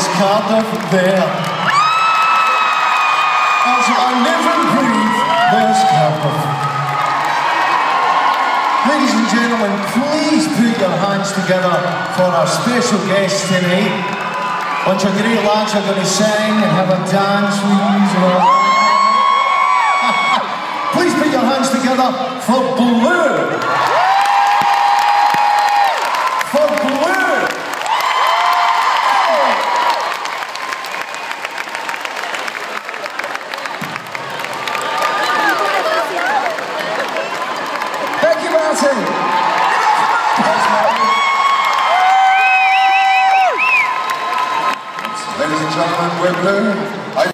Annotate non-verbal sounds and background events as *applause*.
there's Cardiff there. As I live and breathe, there's Cardiff. Ladies and gentlemen, please put your hands together for our special guest tonight. Bunch of great lads are going to sing and have a dance with you. *laughs* please put your hands together for Blue. Thank. Ladies and gentlemen, we're blue.